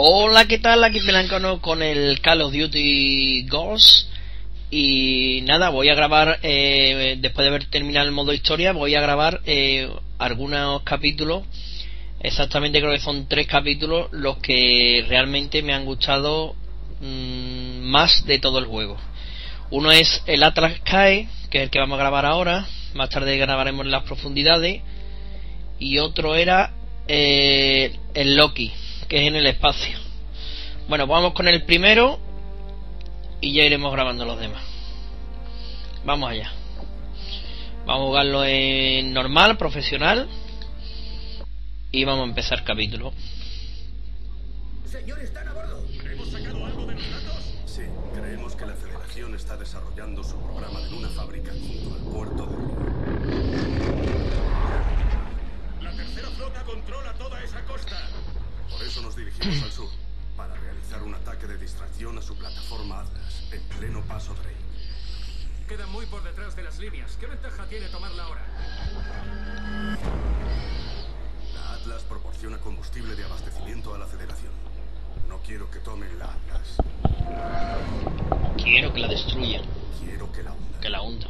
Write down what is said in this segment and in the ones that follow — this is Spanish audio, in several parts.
Hola, ¿qué tal? Aquí Pelancano con el Call of Duty Ghost. Y nada, voy a grabar, eh, después de haber terminado el modo historia, voy a grabar eh, algunos capítulos. Exactamente creo que son tres capítulos los que realmente me han gustado mmm, más de todo el juego. Uno es el Atlas Sky, que es el que vamos a grabar ahora. Más tarde grabaremos las profundidades. Y otro era eh, el Loki, que es en el espacio. Bueno, vamos con el primero y ya iremos grabando los demás. Vamos allá. Vamos a jugarlo en normal, profesional. Y vamos a empezar capítulo. Señor, ¿están a bordo? ¿Hemos sacado algo de los datos? Sí, creemos que la Federación está desarrollando su programa de luna fábrica junto al puerto de Río. La tercera flota controla toda esa costa. Por eso nos dirigimos al sur, para realizar un ataque de distracción a su plataforma Atlas, en pleno paso Drake. Queda muy por detrás de las líneas. ¿Qué ventaja tiene tomarla ahora? La Atlas proporciona combustible de abastecimiento a la Federación. No quiero que tomen la Atlas, Quiero que la destruyan, quiero que la hundan. que la hunda.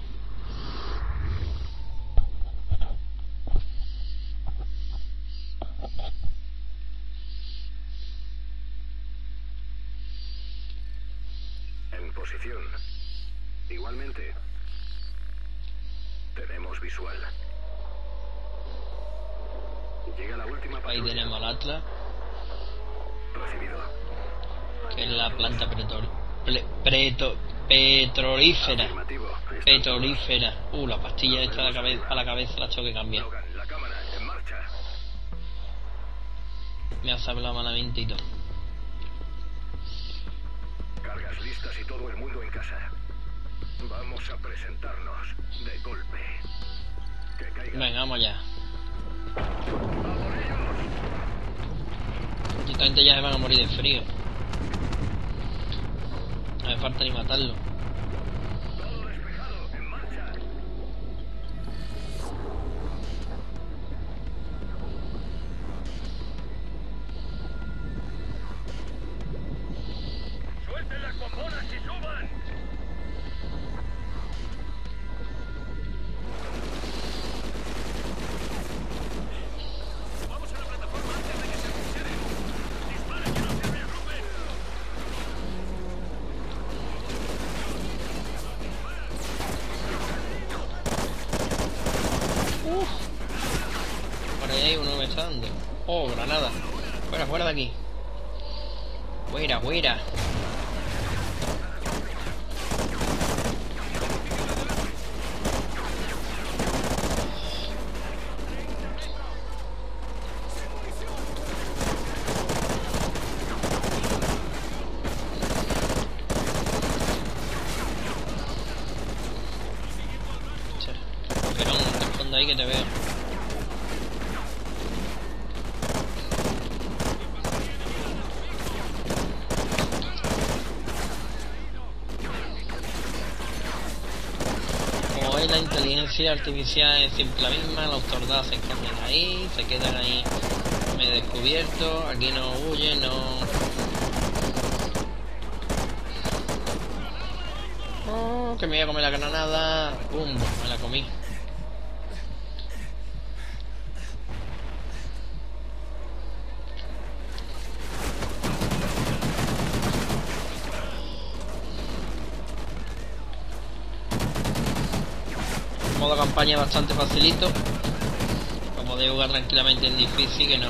En posición. Igualmente. Tenemos visual. Llega la última Ahí tenemos al Atlas, Recibido. que es la planta pretor- ple- preto- petrolífera. Petrolífera. Uh, la pastilla esta a la, cabeza, a la cabeza la tengo que cambiar. La. Me ha hablado malamente y todo. Cargas listas y todo el mundo en casa. Vamos a presentarnos de golpe. Que caiga. Venga, vamos allá. Y esta gente ya se van a morir de frío. No me falta ni matarlo. Granada. Fuera, fuera de aquí. Fuera, fuera. Che, Pero responde ahí que te veo. Como veis, la inteligencia artificial es siempre la misma, la autoridad se esconden ahí, se quedan ahí me he descubierto, aquí no huyen, no... Oh, que me voy a comer la granada, pum, me la modo campaña bastante facilito. Lo podéis jugar tranquilamente en difícil, que no.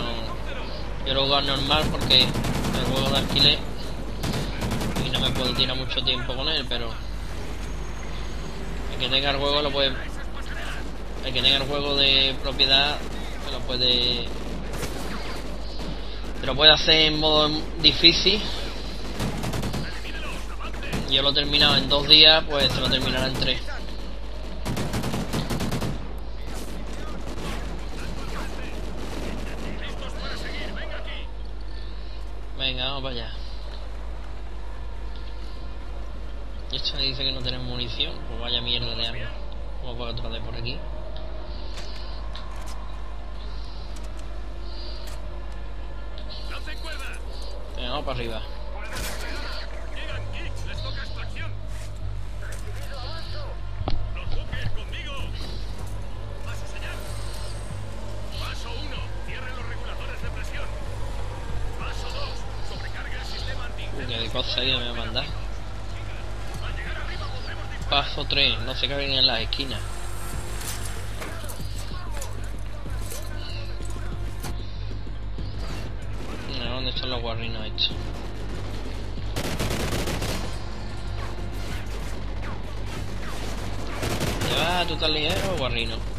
Yo lo juego normal porque el juego de alquiler y no me puedo tirar mucho tiempo con él, pero el que tenga el juego lo puede. El que tenga el juego de propiedad se lo puede. Se lo puede hacer en modo difícil. Yo lo he terminado en dos días, pues se lo terminará en tres. Venga, vamos para allá. Y esto me dice que no tenemos munición. Pues vaya mierda de arma. Vamos por otra vez por aquí. ¡Lancen cuerda! Vamos para arriba. Qué ahí me va a mandar. Paso 3, no se caben en las esquinas. Mira, ¿Dónde están los guarrinos estos? ¿Lleva tu tal ligero o guarrino?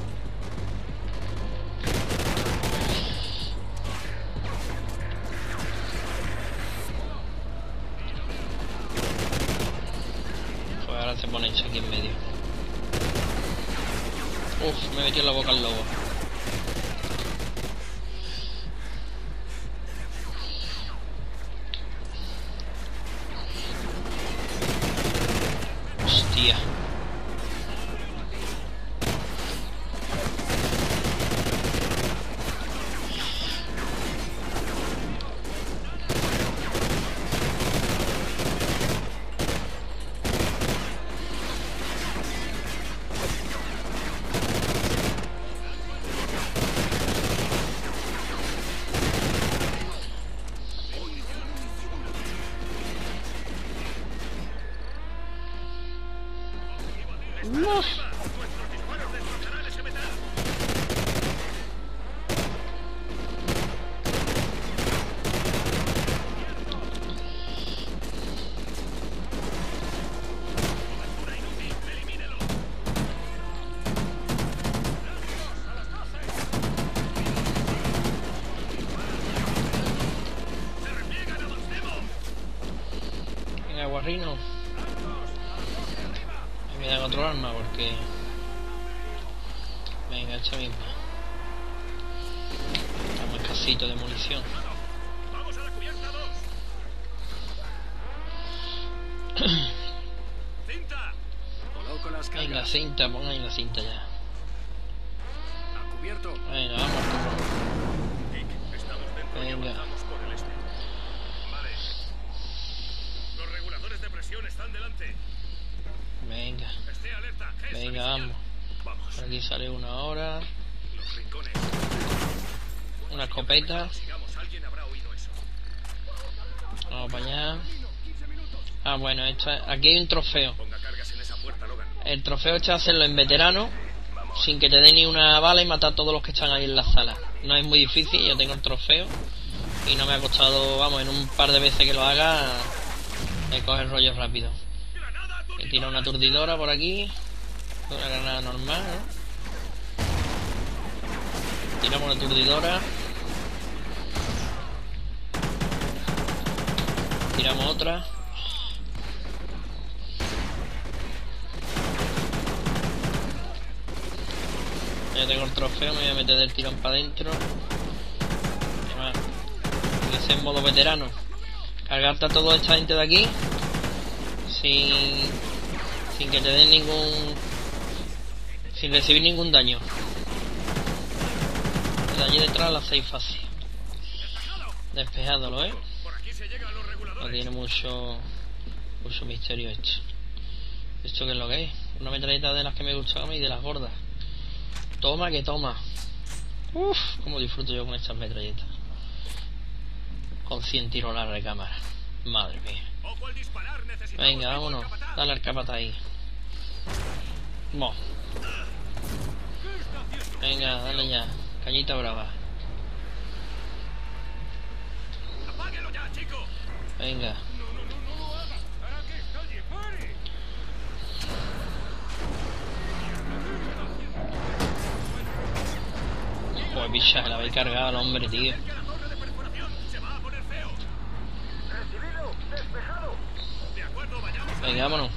Pone hecho aquí en medio. Uf, me metió en la boca el lobo. De munición. A la cubierta 2. Cinta. Coloco las Venga, cargas. cinta, pon ahí la cinta ya. Venga, vamos. Venga. Los reguladores de presión están delante. Venga, venga, vamos. Aquí sale una hora. Los rincones. Una escopeta. Vamos para allá. Ah, bueno, esto es- aquí hay un trofeo. El trofeo es hacerlo en veterano, sin que te dé ni una bala y matar a todos los que están ahí en la sala. No es muy difícil, yo tengo el trofeo y no me ha costado, vamos, en un par de veces que lo haga, me coge el rollo rápido. ¡Granada Me tira una aturdidora por aquí, una granada normal, ¿no? Tiramos una aturdidora. Tiramos otra. Ya tengo el trofeo, me voy a meter del tirón para adentro. Ese en modo veterano. Cargarte a toda esta gente de aquí. Sin, sin que te den ningún. Sin recibir ningún daño. De allí detrás la hacéis fácil. Despejado, ¿lo No tiene mucho. mucho misterio esto. ¿Esto qué es lo que es? Una metralleta de las que me gustan a mí, de las gordas. Toma que toma. Uf, cómo disfruto yo con estas metralletas. Con 100 tiros a la recámara. Madre mía. Venga, vámonos. Dale al capata ahí. Venga, dale ya. Cañita brava. Venga. Joder, picha, la habéis cargado al hombre, tío. Venga, vámonos.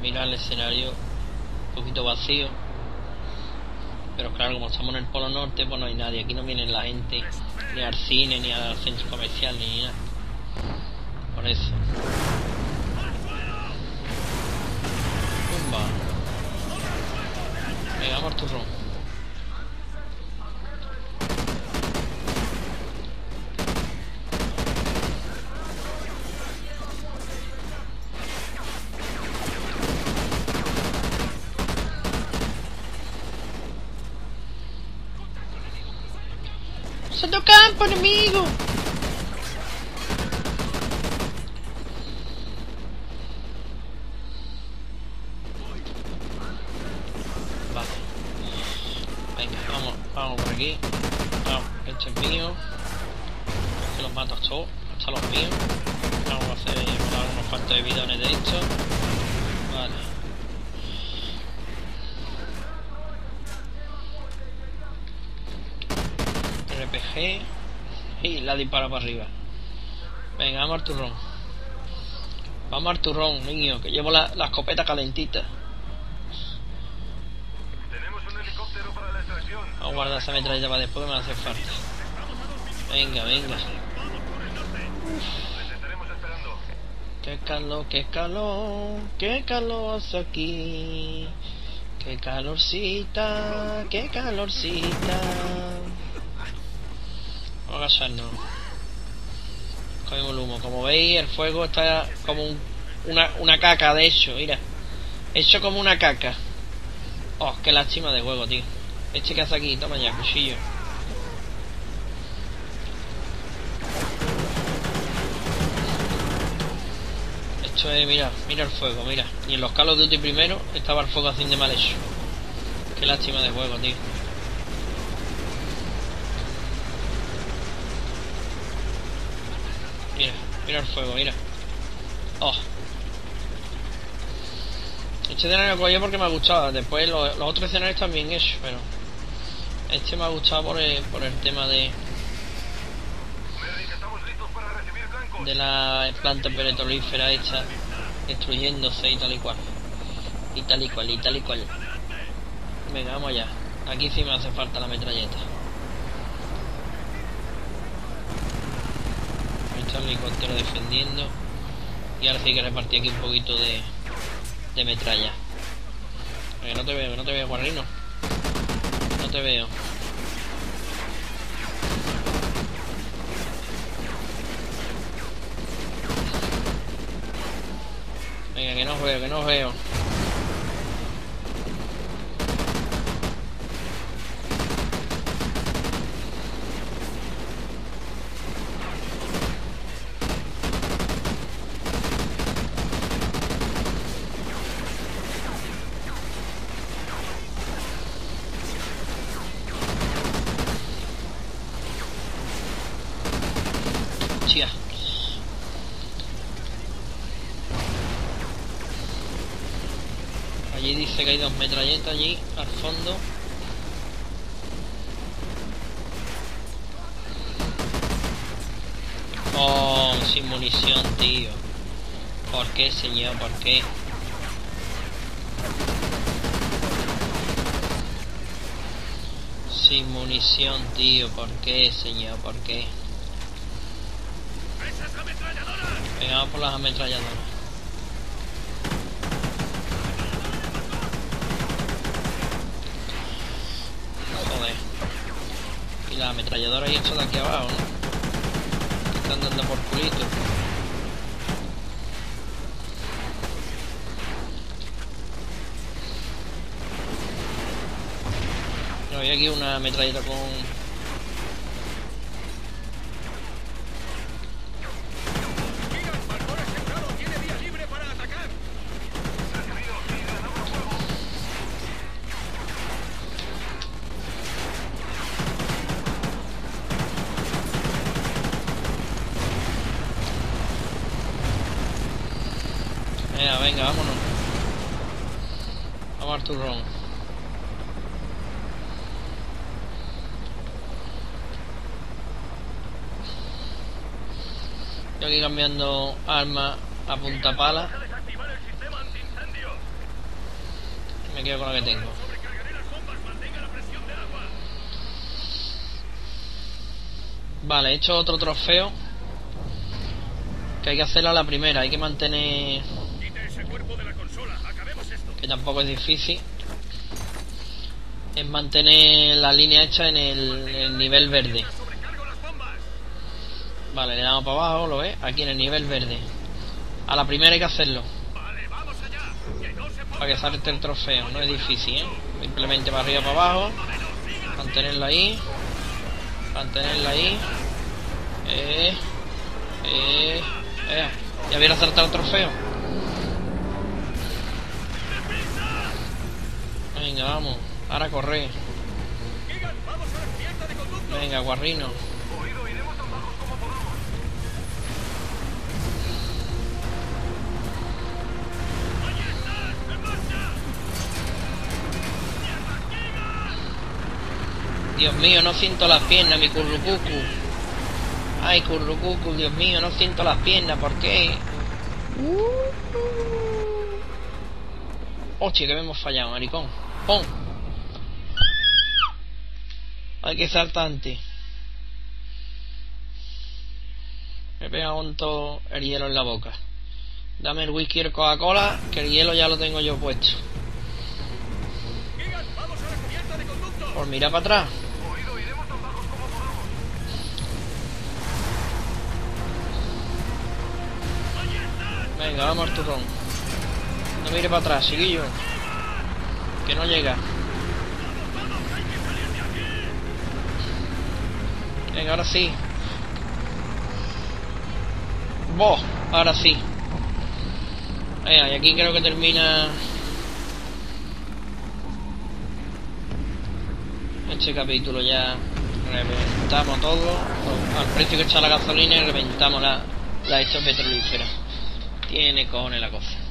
Mira el escenario un poquito vacío. Pero claro, como estamos en el Polo Norte, pues no hay nadie. Aquí no viene la gente ni al cine, ni al centro comercial, ni nada. Por eso. Pumba. Venga, Vamos al turrón. ¡Santo campo, enemigo! Vale. Venga, vamos, vamos por aquí. Vamos, este es mío. Que los mato a todos, hasta los míos. Vamos a hacer unos cuantos bidones de estos. Vale. Y la dispara para arriba. Venga, vamos al turrón. Vamos al turrón, niño, que llevo la, la escopeta calentita. Tenemos un helicóptero para la extracción. Vamos a guardar esa metralla para después que me hace falta. Venga, venga. Qué calor, qué calor, qué calor hace aquí. Qué calorcita, qué calorcita. Vamos a agacharnos. Cogemos el humo. Como veis, el fuego está como un- una, una caca, de hecho, mira. Hecho como una caca. Oh, qué lástima de juego, tío. Este que hace aquí, toma ya, cuchillo. Esto es, mira, mira el fuego, mira. Y en los Call of Duty primero estaba el fuego haciendo mal hecho. Qué lástima de juego, tío. Mira, el fuego, mira. Oh. Este escenario lo cogí porque me ha gustado. Después lo- los otros escenarios también hechos, pero este me ha gustado por el, por el tema de, de la planta petrolífera hecha destruyéndose y tal y cual. Y tal y cual, y tal y cual. Venga, vamos allá. Aquí sí me hace falta la metralleta. Ahí está el helicóptero defendiendo. Y ahora sí que repartir aquí un poquito de, de metralla. Eh, no te veo, no te veo, guarrino. No te veo. Venga, que no os veo, que no os veo. Hostia. Allí metralletas allí al fondo. Oh, sin munición, tío. ¿Por qué, señor? ¿Por qué? Sin munición, tío. ¿Por qué, señor? ¿Por qué? Vamos por las ametralladoras. Joder. Y la ametralladora y esto de aquí abajo, ¿no? Están dando por culito. No, había aquí una metralleta con Al turrón. Yo aquí cambiando arma a punta pala. Me quedo con la que tengo. Vale, he hecho otro trofeo. Que hay que hacerlo a la primera. Hay que mantener... Quite ese cuerpo de la consola. Acabemos esto. Que tampoco es difícil. es mantener la línea hecha en el, nivel verde. Vale, le damos para abajo, ¿lo ves? Aquí en el nivel verde. A la primera hay que hacerlo. Para que salte el trofeo. No es difícil, ¿eh? Simplemente para arriba, para abajo. Mantenerlo ahí. Mantenerlo ahí. Eh. Eh. Eh. Ya hubiera saltado el trofeo. Venga, vamos. Ahora corre. Venga, guarrino. Dios mío, no siento las piernas, mi currucucu. Ay, currucucu, Dios mío, no siento las piernas, ¿por qué? Hostia, que me hemos fallado, maricón. ¡Pum! Hay que saltante. Me he pegado un todo el hielo en la boca. Dame el whisky y el Coca-Cola, que el hielo ya lo tengo yo puesto. Por mirar para atrás. Venga, vamos al turrón. No mire para atrás, chiquillo. Que no llega. Venga, ahora sí. ¡Boh! Ahora sí. Venga, y aquí creo que termina este capítulo ya. Reventamos todo. Al precio que está la gasolina y reventamos la, la esta petrolífera. Tiene cojones la cosa.